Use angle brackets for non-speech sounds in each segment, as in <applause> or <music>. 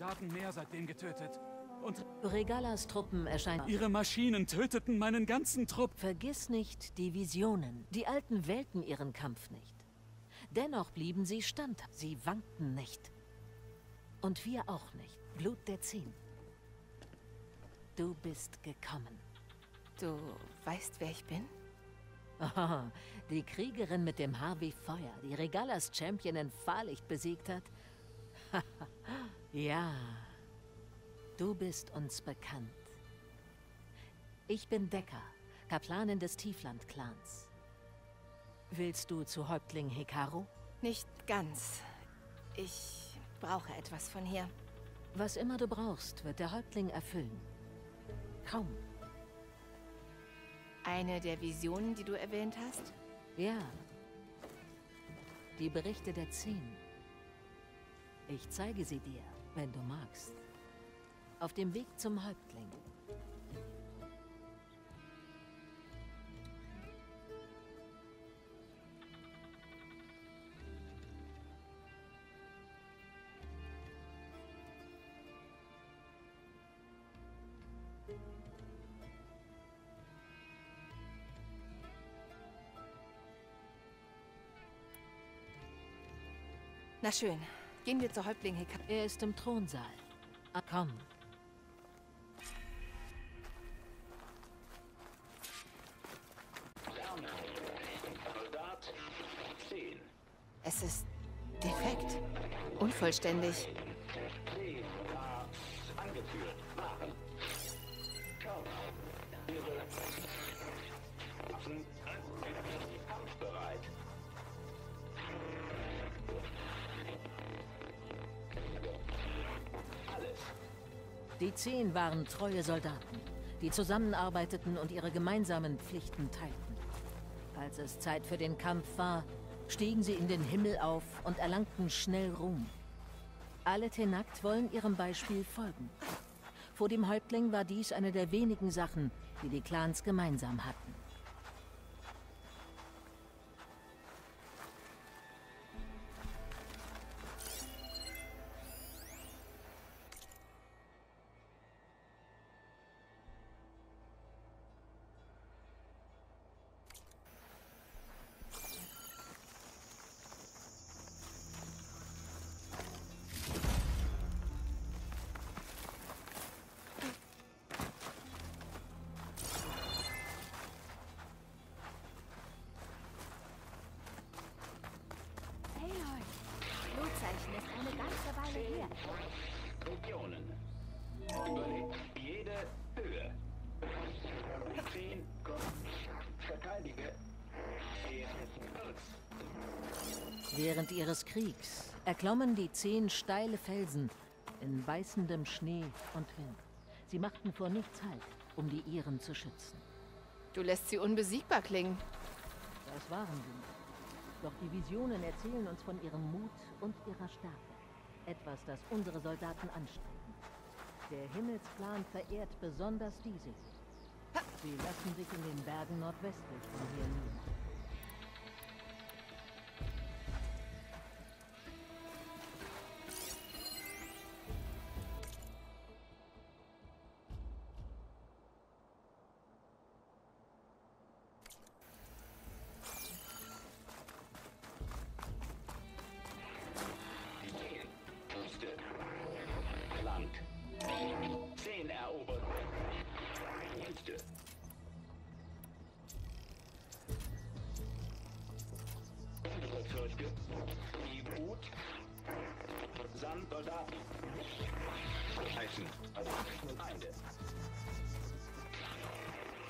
Soldaten mehr seitdem getötet. Und Regalas Truppen erscheinen. ihre Maschinen töteten meinen ganzen Trupp. Vergiss nicht die Visionen. Die Alten wählten ihren Kampf nicht. Dennoch blieben sie standhaft. Sie wankten nicht. Und wir auch nicht. Blut der Zehn. Du bist gekommen. Du weißt, wer ich bin? Oh, die Kriegerin mit dem Haar wie Feuer, die Regalas Champion in Fahrlicht besiegt hat? <laughs> ja, du bist uns bekannt. Ich bin Decker, Kaplanin des Tiefland-Clans. Willst du zu Häuptling Hekaru? Nicht ganz. Ich brauche etwas von hier. Was immer du brauchst, wird der Häuptling erfüllen. Kaum. Eine der Visionen, die du erwähnt hast? Ja. Die Berichte der Zehn. Ich zeige sie dir, wenn du magst. Auf dem Weg zum Häuptling. Na schön. Gehen wir zur Häuptling Hekaru. Er ist im Thronsaal. Ah, komm. Soldat 10. Es ist defekt. Unvollständig. Zehn waren treue Soldaten, die zusammenarbeiteten und ihre gemeinsamen Pflichten teilten. Als es Zeit für den Kampf war, stiegen sie in den Himmel auf und erlangten schnell Ruhm. Alle Tenakt wollen ihrem Beispiel folgen. Vor dem Häuptling war dies eine der wenigen Sachen, die die Clans gemeinsam hatten. Während ihres Kriegs erklommen die Zehn steile Felsen in beißendem Schnee und Wind. Sie machten vor nichts Halt, um die Iren zu schützen. Du lässt sie unbesiegbar klingen. Das waren sie. Doch die Visionen erzählen uns von ihrem Mut und ihrer Stärke. Etwas, das unsere Soldaten anstreben. Der Himmelsplan verehrt besonders diese. Sie lassen sich in den Bergen nordwestlich von hier nieder.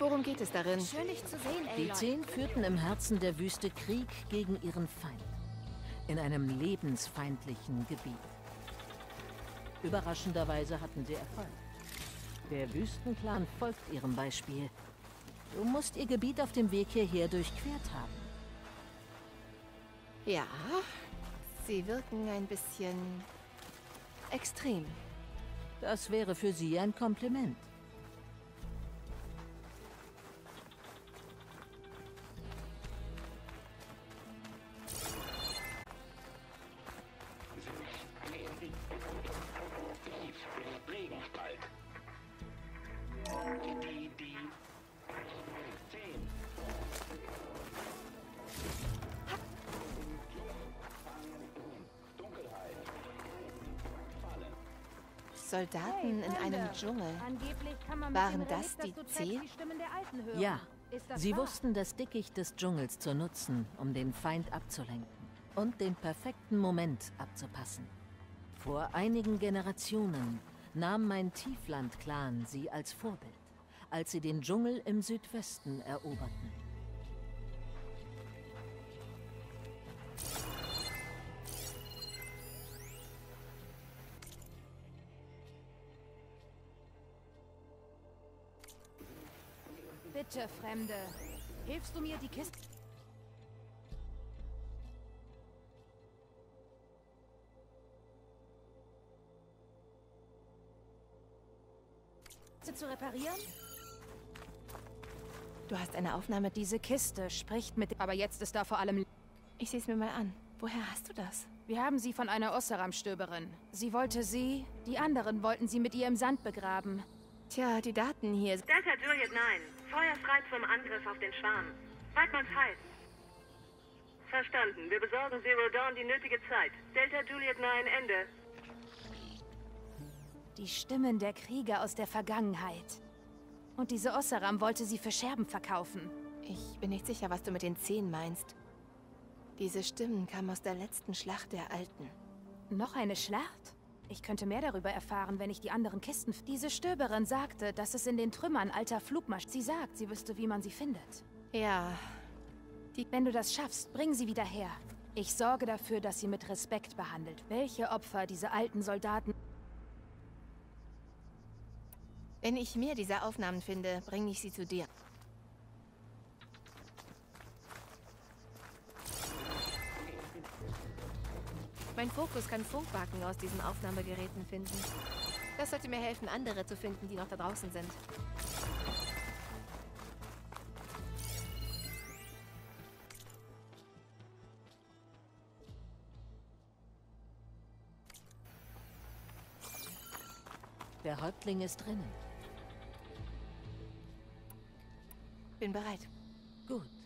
Worum geht es darin? Schön, dich zu sehen, Die Aloy. Zehn führten im Herzen der Wüste Krieg gegen ihren Feind. In einem lebensfeindlichen Gebiet. Überraschenderweise hatten sie Erfolg. Der Wüstenclan folgt ihrem Beispiel. Du musst ihr Gebiet auf dem Weg hierher durchquert haben. Ja, sie wirken ein bisschen extrem. Das wäre für sie ein Kompliment. Soldaten in einem Dschungel. Waren das die Zehn? Ja, sie wahr? wussten das Dickicht des Dschungels zu nutzen, um den Feind abzulenken und den perfekten Moment abzupassen. Vor einigen Generationen nahm mein Tiefland-Clan sie als Vorbild, als sie den Dschungel im Südwesten eroberten. Bitte, Fremde. Hilfst du mir, die Kiste zu reparieren? Du hast eine Aufnahme. Diese Kiste spricht mit... Aber jetzt ist da vor allem... Ich sehe es mir mal an. Woher hast du das? Wir haben sie von einer Osseram-Stöberin. Sie wollte sie, die anderen wollten sie mit ihr im Sand begraben. Tja, die Daten hier. Delta Juliet 9. Feuer frei zum Angriff auf den Schwarm. Weidmanns Heil. Verstanden. Wir besorgen Zero Dawn die nötige Zeit. Delta Juliet 9, Ende. Die Stimmen der Krieger aus der Vergangenheit. Und diese Osseram wollte sie für Scherben verkaufen. Ich bin nicht sicher, was du mit den Zehn meinst. Diese Stimmen kamen aus der letzten Schlacht der Alten. Noch eine Schlacht? Ich könnte mehr darüber erfahren, wenn ich die anderen Kisten... Diese Stöberin sagte, dass es in den Trümmern alter Flugmasch... Sie sagt, sie wüsste, wie man sie findet. Ja, Wenn du das schaffst, bring sie wieder her. Ich sorge dafür, dass sie mit Respekt behandelt. Welche Opfer diese alten Soldaten... wenn ich mehr dieser Aufnahmen finde, bringe ich sie zu dir. Mein Fokus kann Funkwacken aus diesen Aufnahmegeräten finden. Das sollte mir helfen, andere zu finden, die noch da draußen sind. Der Häuptling ist drinnen. Bin bereit. Gut.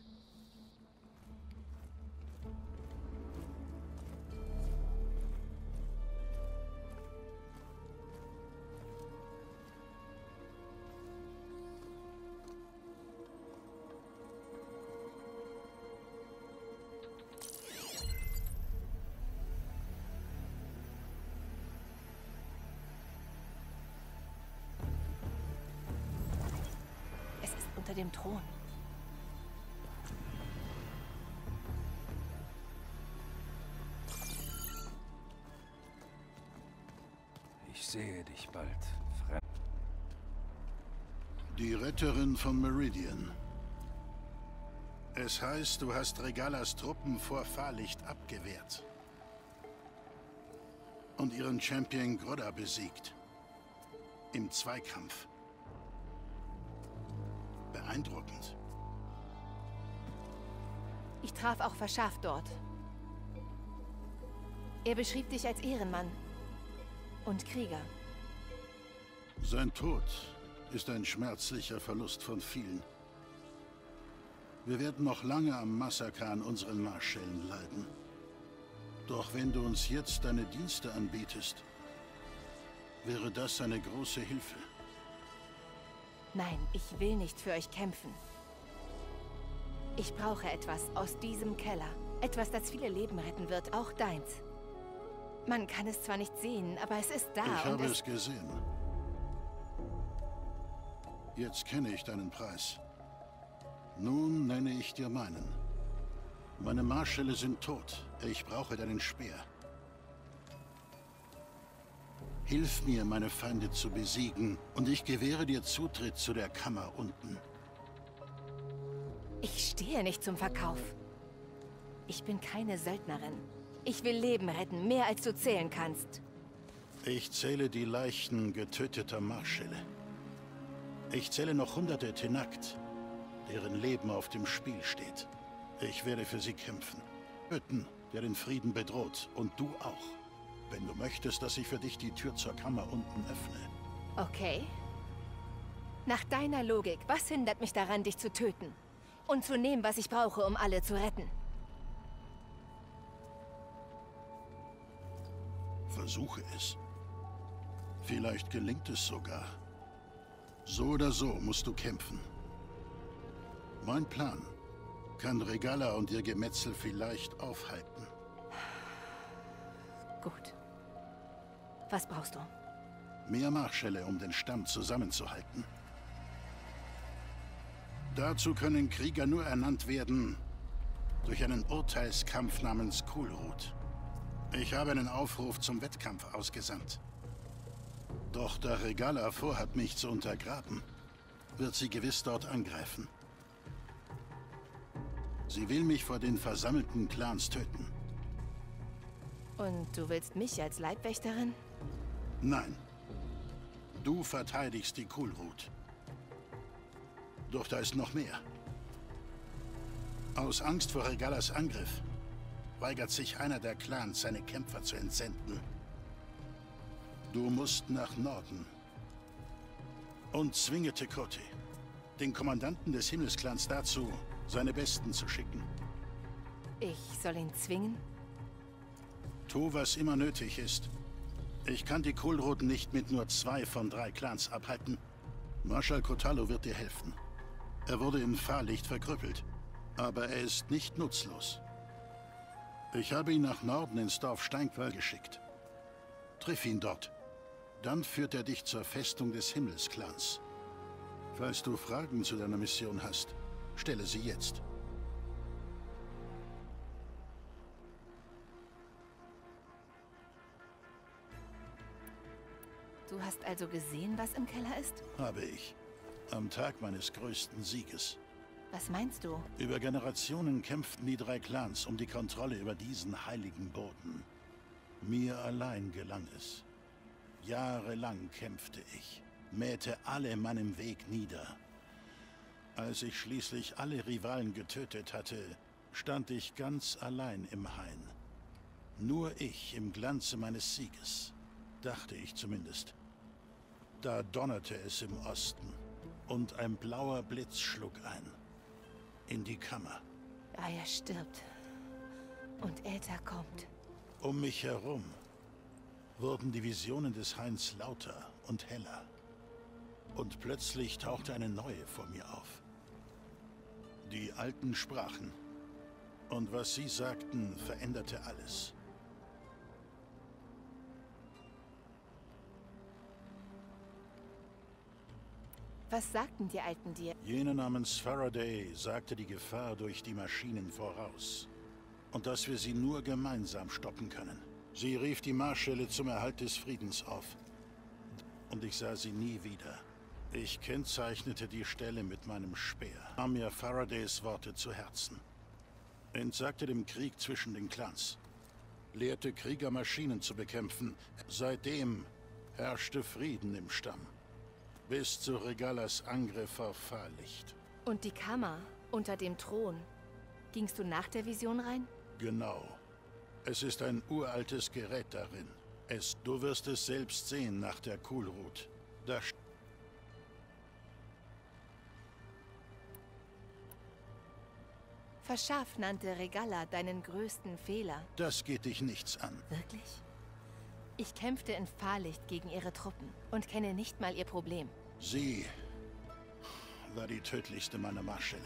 Dem Thron. Ich sehe dich bald, Fremd. Die Retterin von Meridian. Es heißt, du hast Regalas Truppen vor Fahrlicht abgewehrt. Und ihren Champion Grodda besiegt. Im Zweikampf. Beeindruckend. Ich traf auch Verschaff dort. Er beschrieb dich als Ehrenmann. Und Krieger. Sein Tod ist ein schmerzlicher Verlust von vielen. Wir werden noch lange am Massaker an unseren Marschällen leiden. Doch wenn du uns jetzt deine Dienste anbietest, wäre das eine große Hilfe. Nein, ich will nicht für euch kämpfen. Ich brauche etwas aus diesem Keller. Etwas, das viele Leben retten wird, auch deins. Man kann es zwar nicht sehen, aber es ist da Ich habe es... es gesehen. Jetzt kenne ich deinen Preis. Nun nenne ich dir meinen. Meine Marschälle sind tot. Ich brauche deinen Speer. Hilf mir, meine Feinde zu besiegen, und ich gewähre dir Zutritt zu der Kammer unten. Ich stehe nicht zum Verkauf. Ich bin keine Söldnerin. Ich will Leben retten, mehr als du zählen kannst. Ich zähle die Leichen getöteter Marschälle. Ich zähle noch hunderte Tenakt, deren Leben auf dem Spiel steht. Ich werde für sie kämpfen. Töten, der den Frieden bedroht. Und du auch. Wenn du möchtest, dass ich für dich die Tür zur Kammer unten öffne. Okay. Nach deiner Logik, was hindert mich daran, dich zu töten? Und zu nehmen, was ich brauche, um alle zu retten? Versuche es. Vielleicht gelingt es sogar. So oder so musst du kämpfen. Mein Plan kann Regala und ihr Gemetzel vielleicht aufhalten. Gut. Was brauchst du? Mehr Marschälle, um den Stamm zusammenzuhalten. Dazu können Krieger nur ernannt werden durch einen Urteilskampf namens Kulrut. Ich habe einen Aufruf zum Wettkampf ausgesandt. Doch da Regala vorhat, mich zu untergraben, wird sie gewiss dort angreifen. Sie will mich vor den versammelten Clans töten. Und du willst mich als Leibwächterin? Nein. Du verteidigst die Kulrut. Doch da ist noch mehr. Aus Angst vor Regalas Angriff weigert sich einer der Clans, seine Kämpfer zu entsenden. Du musst nach Norden. Und zwinge Tekote, den Kommandanten des Himmelsclans dazu, seine Besten zu schicken. Ich soll ihn zwingen? Tu, was immer nötig ist. Ich kann die Kohlroten nicht mit nur zwei von drei Clans abhalten. Marschall Kotalo wird dir helfen. Er wurde in Fahrlicht verkrüppelt. Aber er ist nicht nutzlos. Ich habe ihn nach Norden ins Dorf Steinquell geschickt. Triff ihn dort. Dann führt er dich zur Festung des Himmelsclans. Falls du Fragen zu deiner Mission hast, stelle sie jetzt. Du hast also gesehen, was im Keller ist? Habe ich. Am Tag meines größten Sieges. Was meinst du? Über Generationen kämpften die drei Clans um die Kontrolle über diesen heiligen Boden. Mir allein gelang es. Jahrelang kämpfte ich, mähte alle in meinem Weg nieder. Als ich schließlich alle Rivalen getötet hatte, stand ich ganz allein im Hain. Nur ich im Glanze meines Sieges, dachte ich zumindest. Da donnerte es im Osten und ein blauer Blitz schlug ein. In die Kammer. Aya stirbt. Und Äther kommt. Um mich herum wurden die Visionen des Hains lauter und heller. Und plötzlich tauchte eine neue vor mir auf. Die Alten sprachen. Und was sie sagten, veränderte alles. Was sagten die Alten dir? Jene namens Faraday sagte die Gefahr durch die Maschinen voraus. Und dass wir sie nur gemeinsam stoppen können. Sie rief die Marschälle zum Erhalt des Friedens auf. Und ich sah sie nie wieder. Ich kennzeichnete die Stelle mit meinem Speer, nahm mir Faradays Worte zu Herzen. Entsagte dem Krieg zwischen den Clans. Lehrte Krieger Maschinen zu bekämpfen. Seitdem herrschte Frieden im Stamm. Bis zu Regalas Angriff auf Fahrlicht. Und die Kammer unter dem Thron. Gingst du nach der Vision rein? Genau. Es ist ein uraltes Gerät darin. Es, du wirst es selbst sehen nach der Kulrut. Da Verschaff nannte Regala deinen größten Fehler. Das geht dich nichts an. Wirklich? Ich kämpfte in Fahrlicht gegen ihre Truppen und kenne nicht mal ihr Problem. Sie war die tödlichste meiner Marschälle.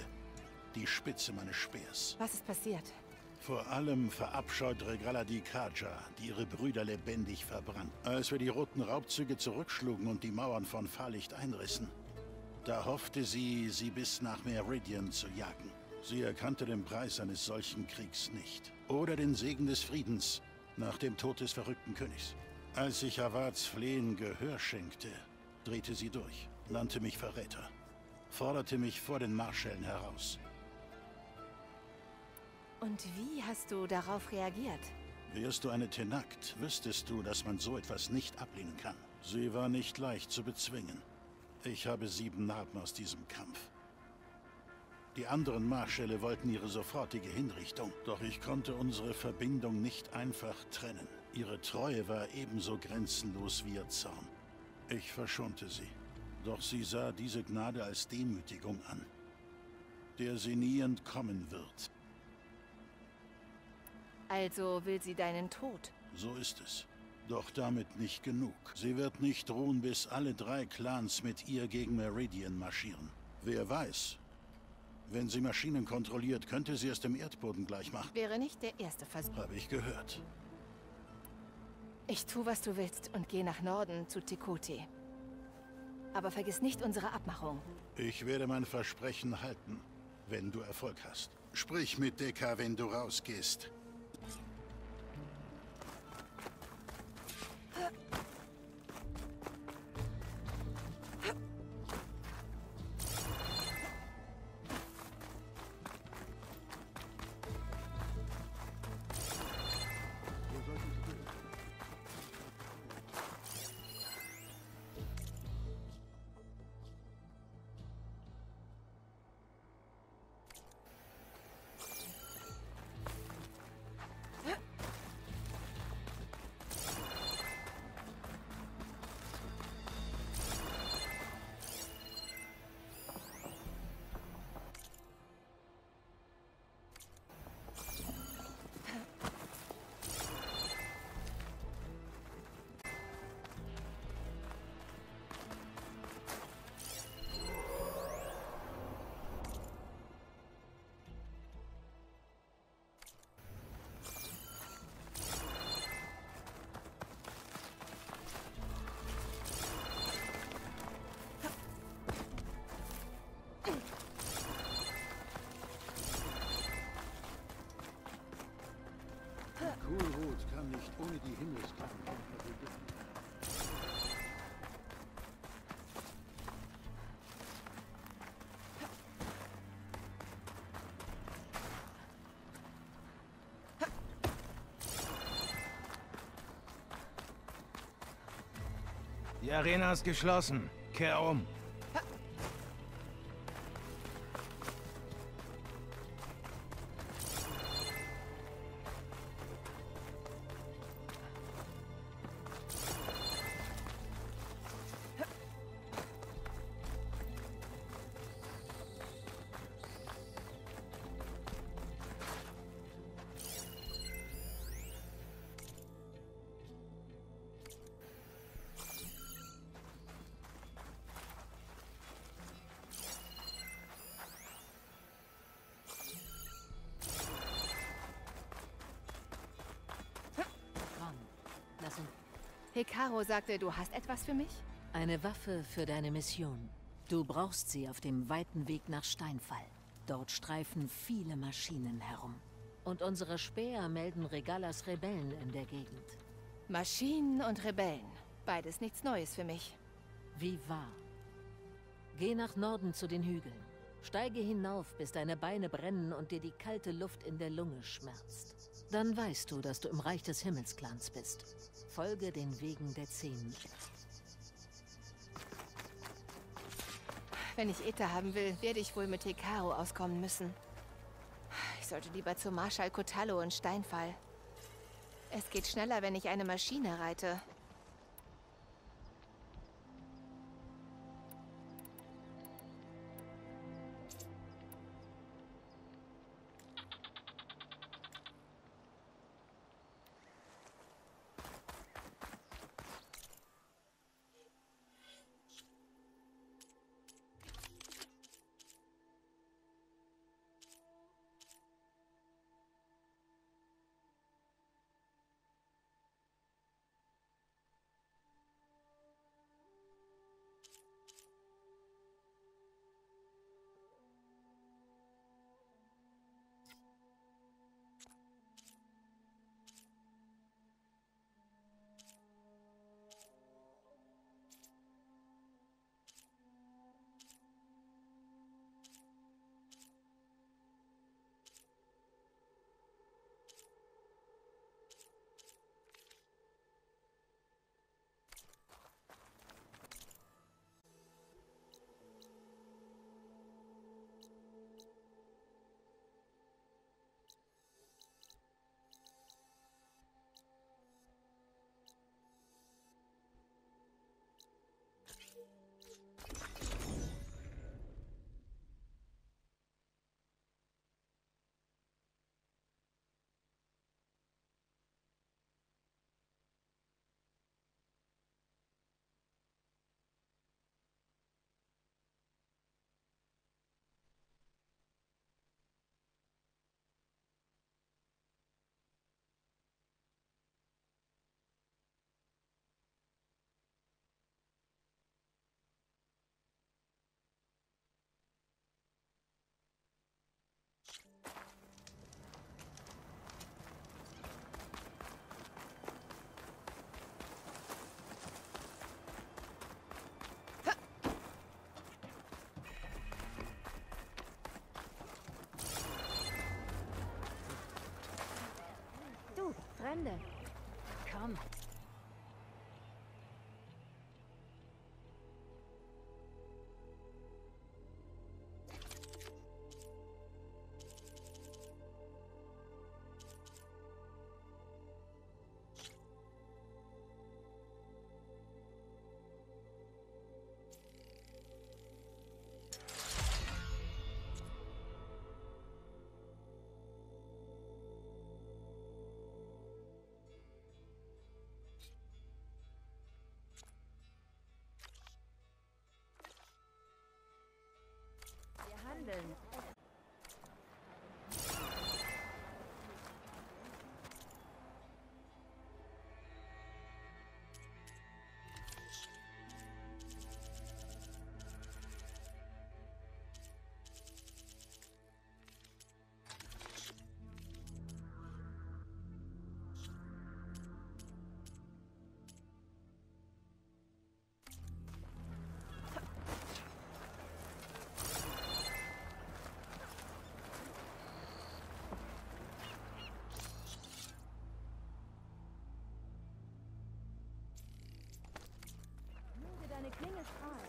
Die Spitze meines Speers. Was ist passiert? Vor allem verabscheut Regala die Kaja, die ihre Brüder lebendig verbrannt. Als wir die roten Raubzüge zurückschlugen und die Mauern von Fahrlicht einrissen, da hoffte sie, sie bis nach Meridian zu jagen. Sie erkannte den Preis eines solchen Kriegs nicht. Oder den Segen des Friedens nach dem Tod des verrückten Königs. Als ich Avads Flehen Gehör schenkte, drehte sie durch, nannte mich Verräter, forderte mich vor den Marschällen heraus. Und wie hast du darauf reagiert? Wärst du eine Tenakt, wüsstest du, dass man so etwas nicht ablehnen kann. Sie war nicht leicht zu bezwingen. Ich habe sieben Narben aus diesem Kampf. Die anderen Marschälle wollten ihre sofortige Hinrichtung, doch ich konnte unsere Verbindung nicht einfach trennen. Ihre Treue war ebenso grenzenlos wie ihr Zorn. Ich verschonte sie, doch sie sah diese Gnade als Demütigung an, der sie nie entkommen wird. Also will sie deinen Tod. So ist es. Doch damit nicht genug. Sie wird nicht ruhen, bis alle drei Clans mit ihr gegen Meridian marschieren. Wer weiß. Wenn sie Maschinen kontrolliert, könnte sie es dem Erdboden gleich machen. Wäre nicht der erste Versuch. Habe ich gehört. Ich tu, was du willst und geh nach Norden zu Tekoti. Aber vergiss nicht unsere Abmachung. Ich werde mein Versprechen halten, wenn du Erfolg hast. Sprich mit Deka, wenn du rausgehst. Kulrot kann nicht ohne die Himmelsklauen Die Arena ist geschlossen. Kehr um. Hekaro sagte, du hast etwas für mich? Eine Waffe für deine Mission. Du brauchst sie auf dem weiten Weg nach Steinfall. Dort streifen viele Maschinen herum. Und unsere Späher melden Regalas Rebellen in der Gegend. Maschinen und Rebellen. Beides nichts Neues für mich. Wie wahr. Geh nach Norden zu den Hügeln. Steige hinauf, bis deine Beine brennen und dir die kalte Luft in der Lunge schmerzt. Dann weißt du, dass du im Reich des Himmelsklans bist. Folge den Wegen der Zehn. Wenn ich Eta haben will, werde ich wohl mit Hekaro auskommen müssen. Ich sollte lieber zu Marschall Kotallo in Steinfall. Es geht schneller, wenn ich eine Maschine reite. surrender. Come, abandoned. Brände. Komm. Wir handeln.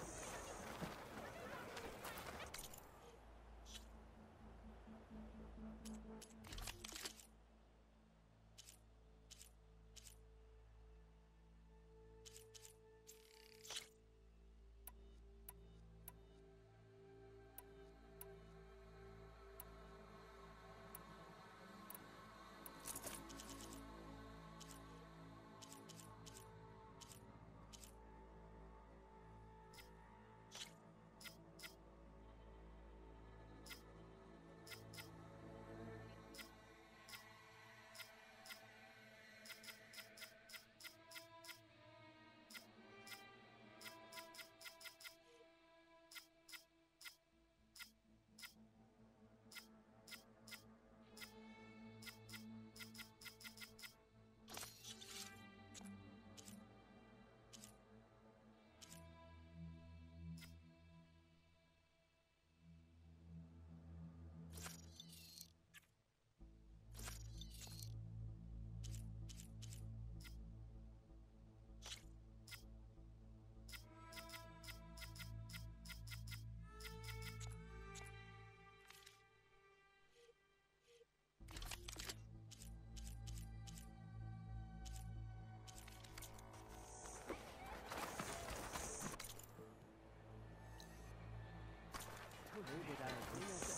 Möge deine Klinge strahlen. Diese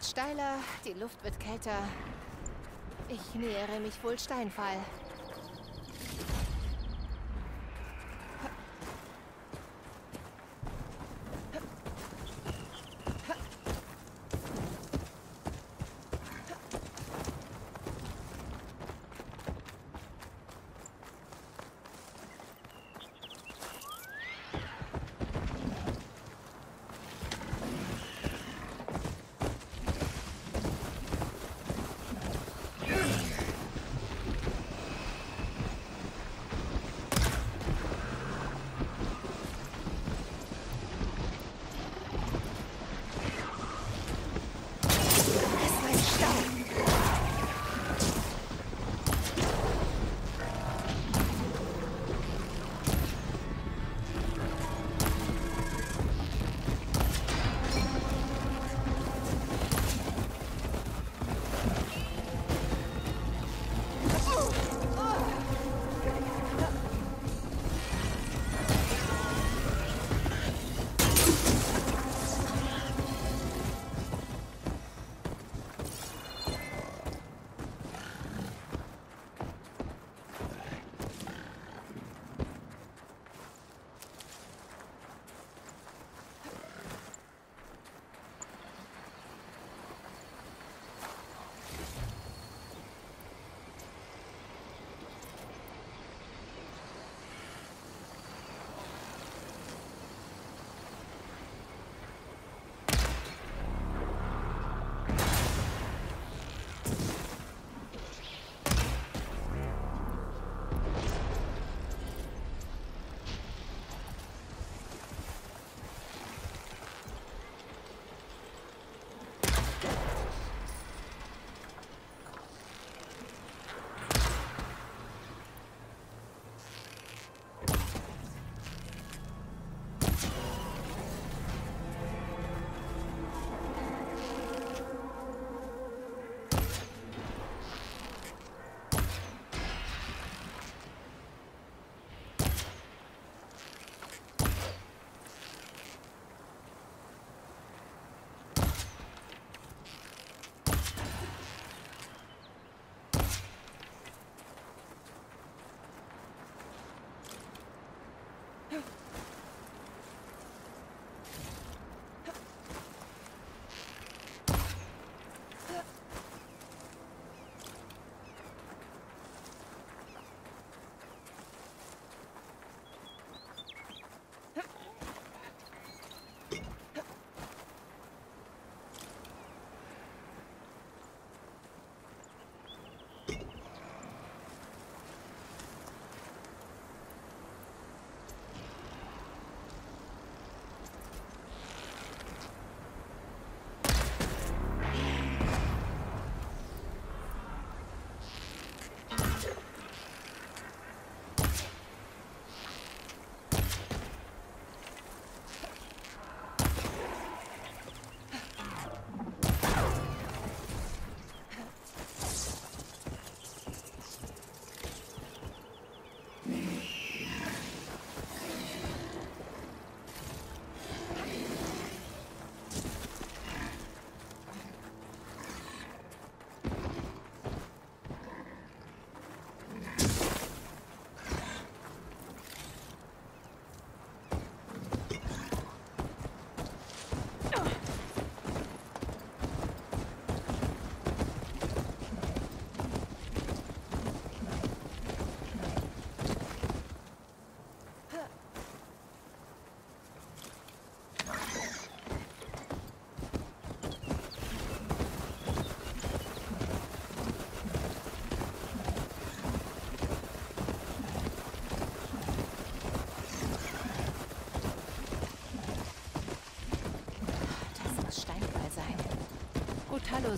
wird steiler, die Luft wird kälter. Ich nähere mich wohl Steinfall.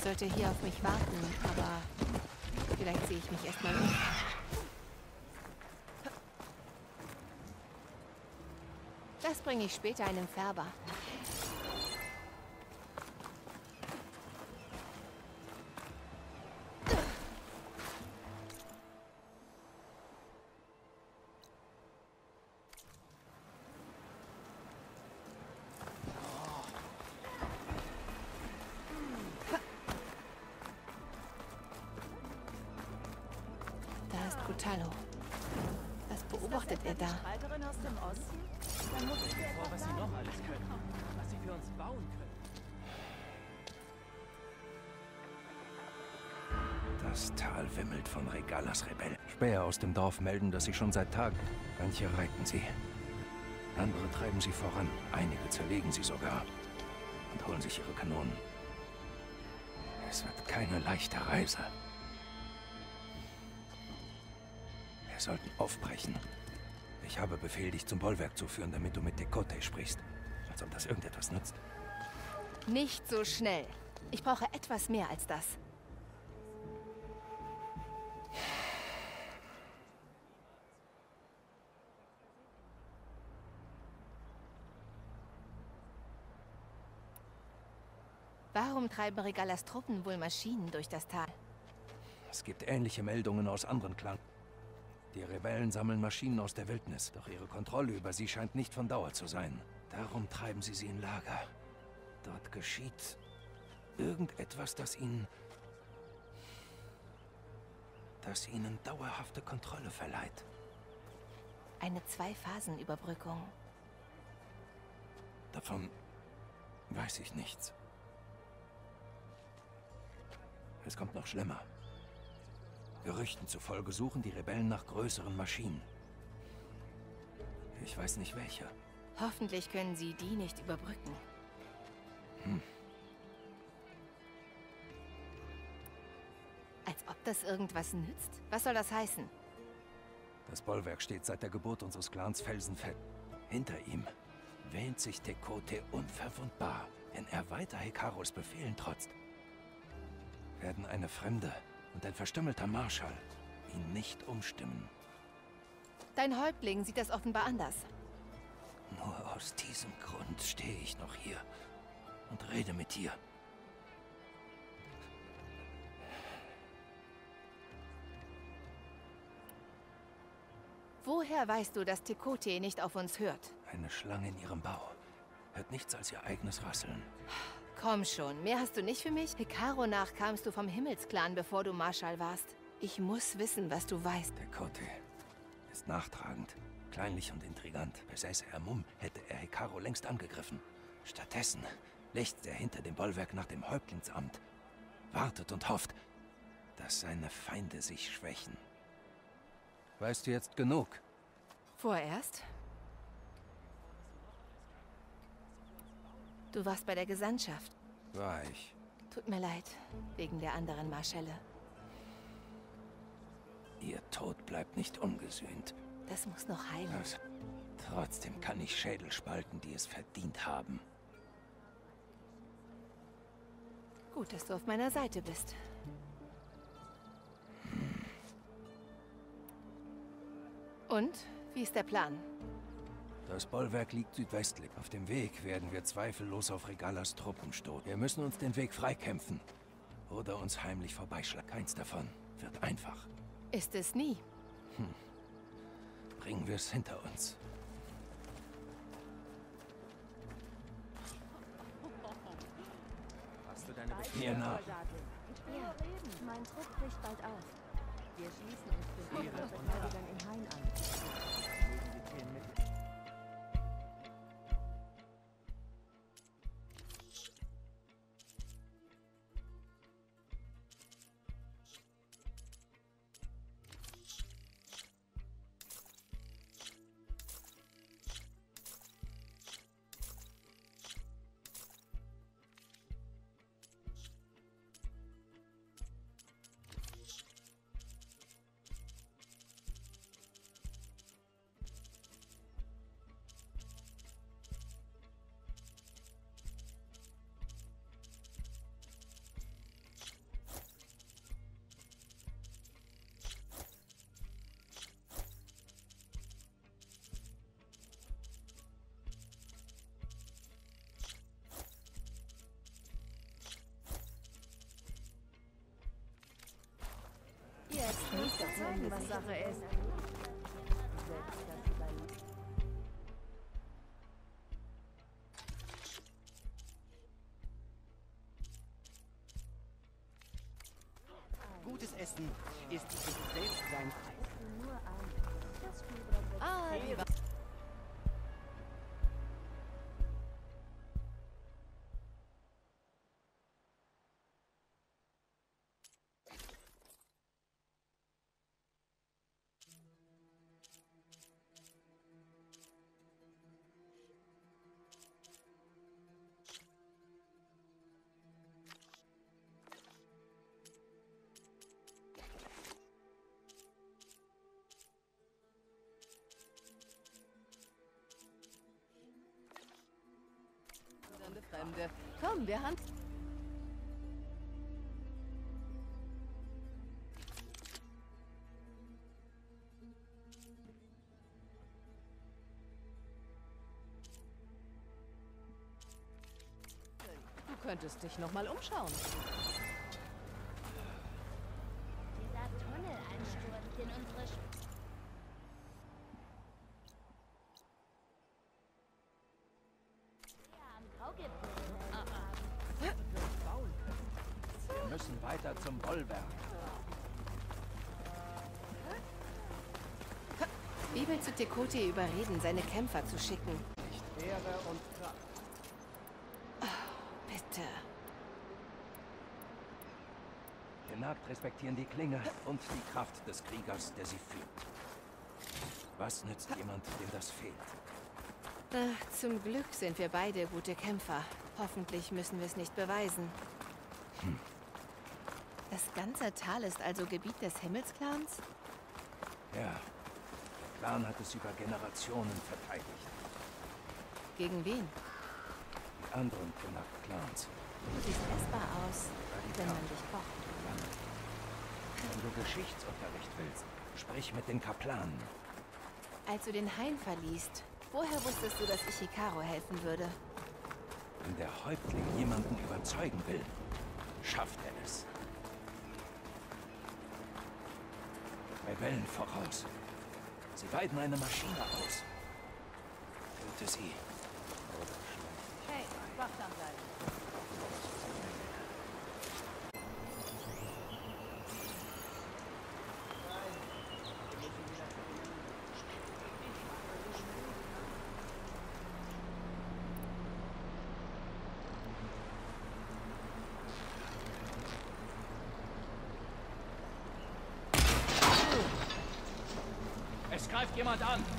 Sollte hier auf mich warten, aber vielleicht sehe ich mich erstmal um. Das bringe ich später einem Färber. Cotallo. Was beobachtet er da? Streiterin aus dem Osten? Dann muss ich etwas was sie noch alles können. Was sie für uns bauen können. Das Tal wimmelt von Regalas Rebellen. Späher aus dem Dorf melden, dass sie schon seit Tagen. Manche reiten sie. Andere treiben sie voran. Einige zerlegen sie sogar. Und holen sich ihre Kanonen. Es wird keine leichte Reise. Sollten aufbrechen. Ich habe Befehl, dich zum Bollwerk zu führen, damit du mit Dekote sprichst. Als ob das irgendetwas nützt. Nicht so schnell. Ich brauche etwas mehr als das. Warum treiben Regalas Truppen wohl Maschinen durch das Tal? Es gibt ähnliche Meldungen aus anderen Clans. Die Rebellen sammeln Maschinen aus der Wildnis, doch ihre Kontrolle über sie scheint nicht von Dauer zu sein. Darum treiben sie sie in Lager. Dort geschieht irgendetwas, das ihnen... das ihnen dauerhafte Kontrolle verleiht. Eine Zwei-Phasen-Überbrückung. Davon weiß ich nichts. Es kommt noch schlimmer. Gerüchten zufolge suchen die Rebellen nach größeren Maschinen. Ich weiß nicht welche. Hoffentlich können sie die nicht überbrücken. Hm. Als ob das irgendwas nützt. Was soll das heißen? Das Bollwerk steht seit der Geburt unseres Clans felsenfest. Hinter ihm wähnt sich Tekote unverwundbar. Wenn er weiter Hekaros Befehlen trotzt, werden eine Fremde und ein verstümmelter Marschall ihn nicht umstimmen. Dein Häuptling sieht das offenbar anders. Nur aus diesem Grund stehe ich noch hier und rede mit dir. Woher weißt du, dass Tekote nicht auf uns hört? Eine Schlange in ihrem Bau hört nichts als ihr eigenes Rasseln. Komm schon, mehr hast du nicht für mich? Hekaro nach kamst du vom Himmelsklan, bevor du Marschall warst. Ich muss wissen, was du weißt. Der Kote ist nachtragend, kleinlich und intrigant. Besäße er Mumm, hätte er Hekaro längst angegriffen. Stattdessen lechzt er hinter dem Bollwerk nach dem Häuptlingsamt, wartet und hofft, dass seine Feinde sich schwächen. Weißt du jetzt genug? Vorerst? Du warst bei der Gesandtschaft. War ich. Tut mir leid, wegen der anderen Marschälle. Ihr Tod bleibt nicht ungesühnt. Das muss noch heilen. Das, trotzdem kann ich Schädel spalten, die es verdient haben. Gut, dass du auf meiner Seite bist. Und? Wie ist der Plan? Das Bollwerk liegt südwestlich. Auf dem Weg werden wir zweifellos auf Regalas Truppen stoßen. Wir müssen uns den Weg freikämpfen. Oder uns heimlich vorbeischlagen. Keins davon wird einfach. Ist es nie. Hm. Bringen wir es hinter uns. Hast du deine Mir nach. Ja, mein Trupp bricht bald auf. Wir schließen uns den Verteidigern in Hain an. nicht zeigen, was Sache ist. Fremde. Komm, wir haben... Du könntest dich noch mal umschauen. Dieser Tunneleinsturz, den unsere Sch am Graugipfel Wir müssen weiter zum Bollwerk. Wie Tekote überreden, seine Kämpfer zu schicken? Ehre und Kraft. Bitte. Genagt respektieren die Klinge und die Kraft des Kriegers, der sie führt. Was nützt jemand, dem das fehlt? Ach, zum Glück sind wir beide gute Kämpfer. Hoffentlich müssen wir es nicht beweisen. Das ganze Tal ist also Gebiet des Himmelsclans? Ja, Clan hat es über Generationen verteidigt. Gegen wen? Die anderen Kennak-Clans. Du siehst essbar aus, wenn man dich kocht. Wenn du Geschichtsunterricht willst, sprich mit den Kaplanen. Als du den Hain verliest, woher wusstest du, dass ich Hikaru helfen würde? Wenn der Häuptling jemanden überzeugen will, schafft er es. Rebellen voraus. Sie weiden eine Maschine aus. Töte sie. Hey, wachsam bleiben. Es greift jemand an.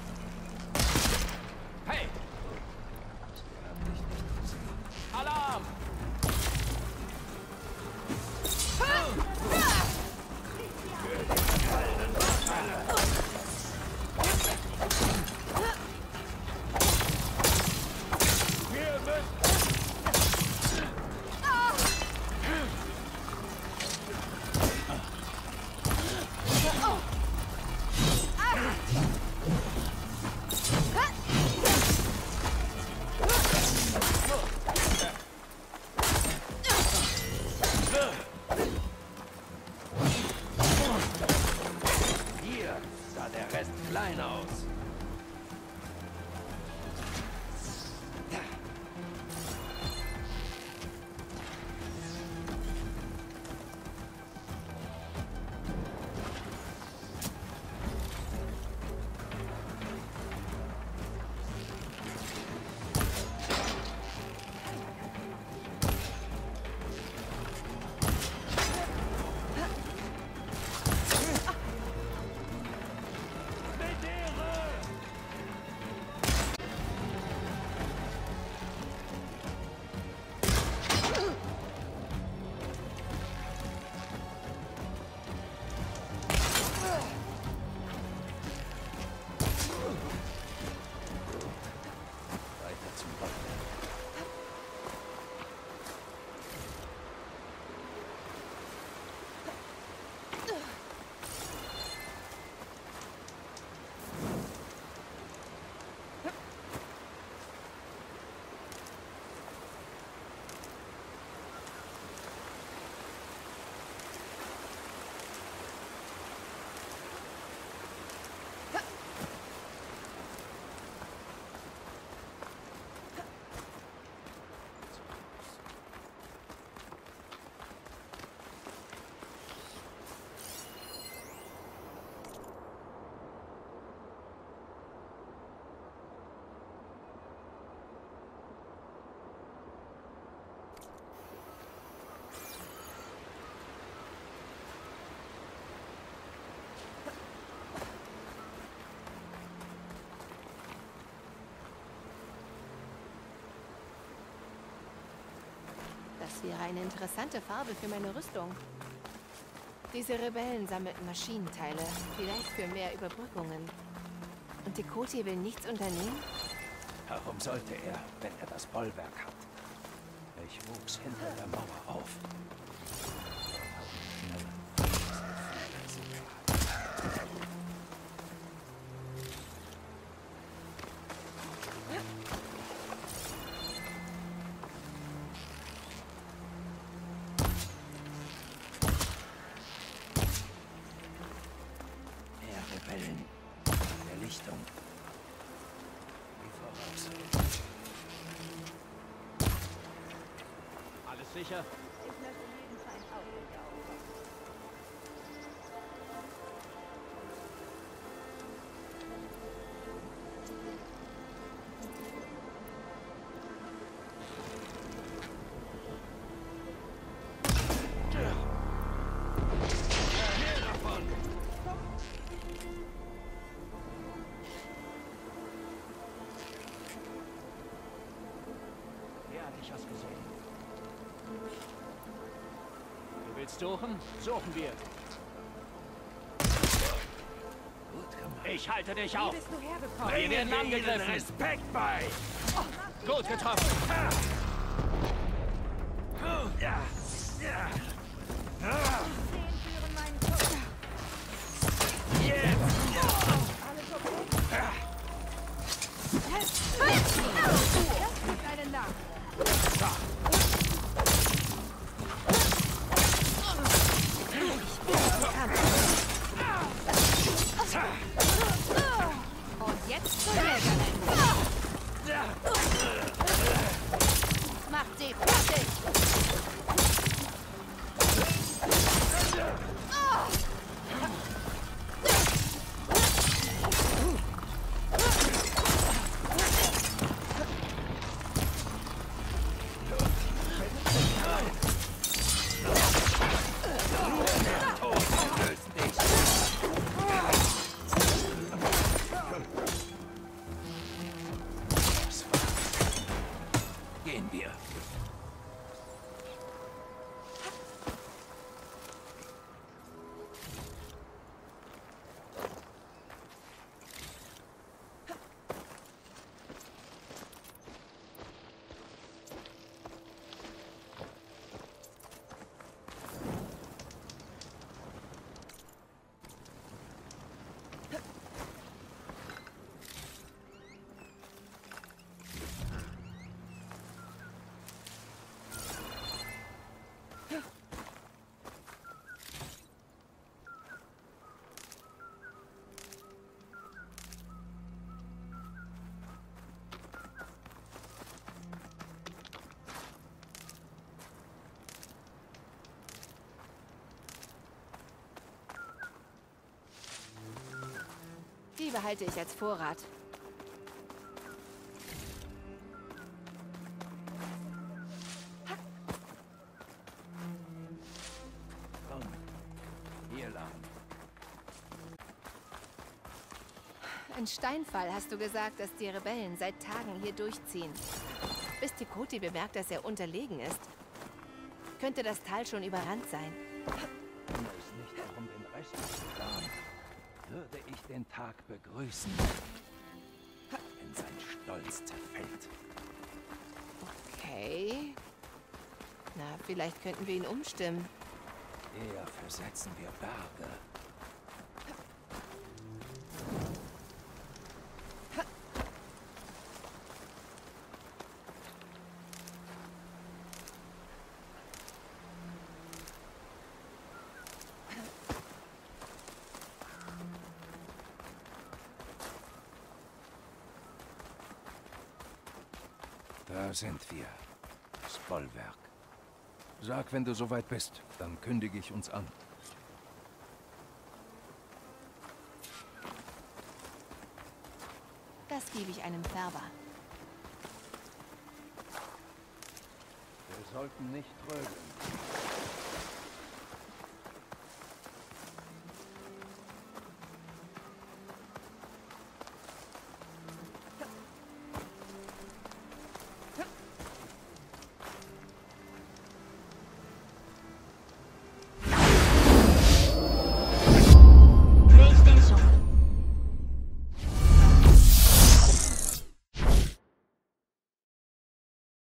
Wäre eine interessante Farbe für meine Rüstung. Diese Rebellen sammelten Maschinenteile, vielleicht für mehr Überbrückungen. Und Tekoti will nichts unternehmen? Warum sollte er, wenn er das Bollwerk hat? Ich wuchs hinter der Mauer auf. Willst suchen? Suchen wir. Ich halte dich auf. bist du hergekommen? Wir werden angegriffen. Respekt bei! Gut getroffen. Ja. Behalte ich als Vorrat. Komm. Hier lang. Ein Steinfall, hast du gesagt, dass die Rebellen seit Tagen hier durchziehen. Bis Tikoti bemerkt, dass er unterlegen ist. Könnte das Tal schon überrannt sein. Wenn es nicht darum den Rest planen, würde ich den Tag begrüßen, wenn sein Stolz zerfällt. Okay. Na, vielleicht könnten wir ihn umstimmen. Eher versetzen wir Berge. Da sind wir. Das Bollwerk. Sag, wenn du soweit bist, dann kündige ich uns an. Das gebe ich einem Färber. Wir sollten nicht trödeln.